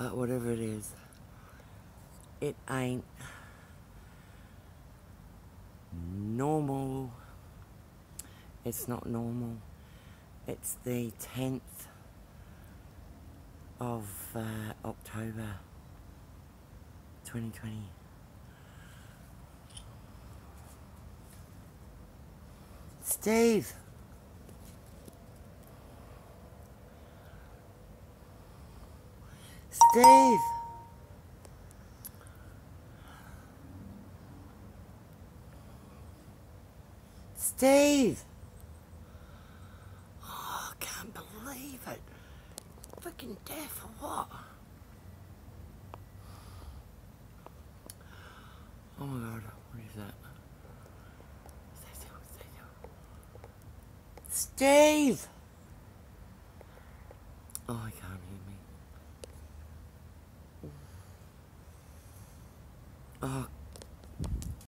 But whatever it is, it ain't normal. It's not normal. It's the 10th of uh, October 2020. Steve! Steve! Steve! Oh, I can't believe it. Freaking deaf or what? Oh my god, what is that? Stay still, stay still. Steve! Oh, he can't hear me. Oh